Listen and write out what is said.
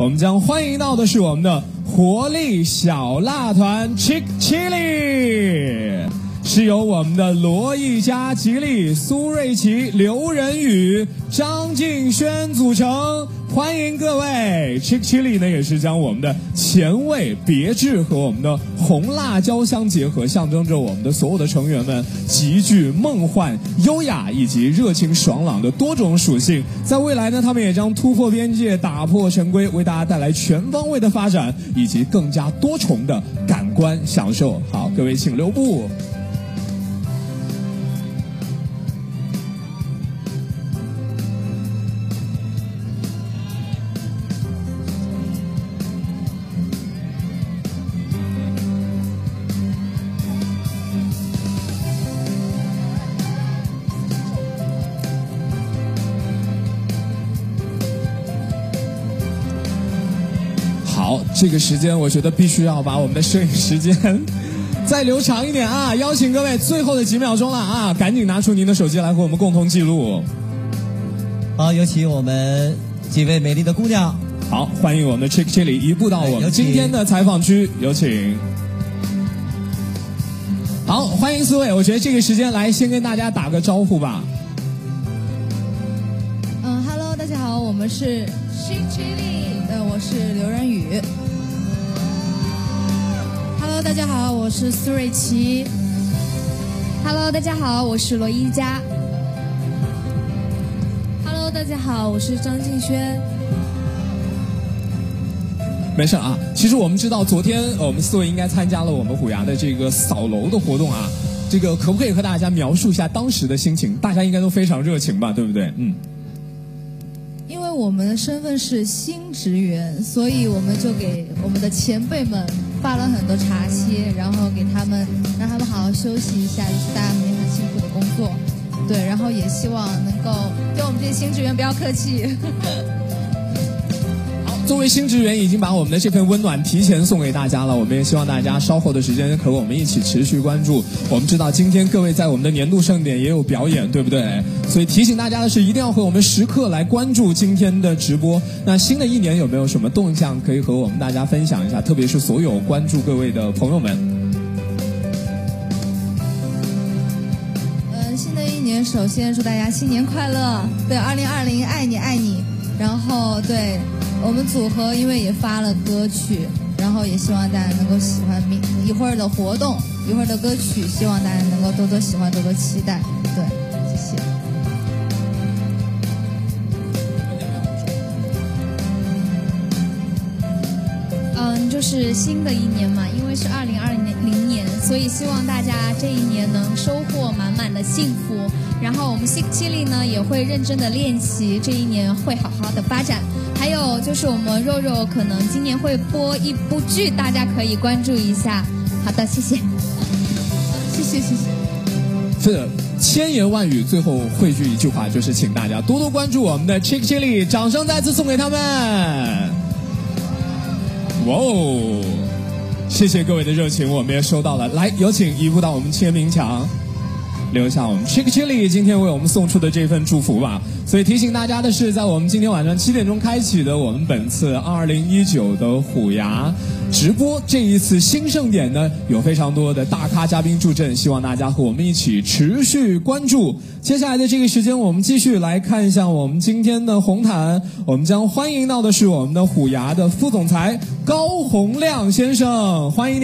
我们将欢迎到的是我们的活力小辣团 Chick Chili，是由我们的罗艺佳、吉利、苏瑞奇、刘仁宇、张敬轩组成。欢迎各位，Chick Chili 呢也是将我们的前卫、别致和我们的红辣椒相结合，象征着我们的所有的成员们极具梦幻、优雅以及热情爽朗的多种属性。在未来呢，他们也将突破边界，打破陈规，为大家带来全方位的发展以及更加多重的感官享受。好，各位请留步。好，这个时间我觉得必须要把我们的摄影时间再留长一点啊！邀请各位最后的几秒钟了啊，赶紧拿出您的手机来和我们共同记录。好，有请我们几位美丽的姑娘。好，欢迎我们的 Chick Chili 移步到我们今天的采访区，有请。好，欢迎四位，我觉得这个时间来先跟大家打个招呼吧。我们是 Chick Chili，呃，我是刘仁宇。Hello，大家好，我是苏瑞琪。Hello，大家好，我是罗一佳。Hello，大家好，我是张敬轩。没事啊，其实我们知道，昨天我们四位应该参加了我们虎牙的这个扫楼的活动啊。这个可不可以和大家描述一下当时的心情？大家应该都非常热情吧，对不对？嗯。因为我们的身份是新职员，所以我们就给我们的前辈们发了很多茶歇，然后给他们让他们好好休息一下，就是大家也很辛苦的工作。对，然后也希望能够对我们这些新职员不要客气。作为新职员，已经把我们的这份温暖提前送给大家了。我们也希望大家稍后的时间和我们一起持续关注。我们知道今天各位在我们的年度盛典也有表演，对不对？所以提醒大家的是，一定要和我们时刻来关注今天的直播。那新的一年有没有什么动向可以和我们大家分享一下？特别是所有关注各位的朋友们。嗯，新的一年，首先祝大家新年快乐！对，二零二零，爱你爱你。然后对。我们组合因为也发了歌曲，然后也希望大家能够喜欢明一会儿的活动，一会儿的歌曲，希望大家能够多多喜欢，多多期待。对，谢谢。嗯，就是新的一年嘛，因为是二零二零年，所以希望大家这一年能收获满满的幸福。然后我们西七里呢也会认真的练习，这一年会好好的发展。还有就是我们肉肉可能今年会播一部剧，大家可以关注一下。好的，谢谢，谢谢谢谢。这千言万语最后汇聚一句话，就是请大家多多关注我们的 Chick Chili，掌声再次送给他们。哇哦，谢谢各位的热情，我们也收到了。来，有请移步到我们签名墙。留下我们 Chick Chili 今天为我们送出的这份祝福吧。所以提醒大家的是，在我们今天晚上七点钟开启的我们本次二零一九的虎牙直播，这一次新盛典呢，有非常多的大咖嘉宾助阵，希望大家和我们一起持续关注。接下来的这个时间，我们继续来看一下我们今天的红毯，我们将欢迎到的是我们的虎牙的副总裁高洪亮先生，欢迎您。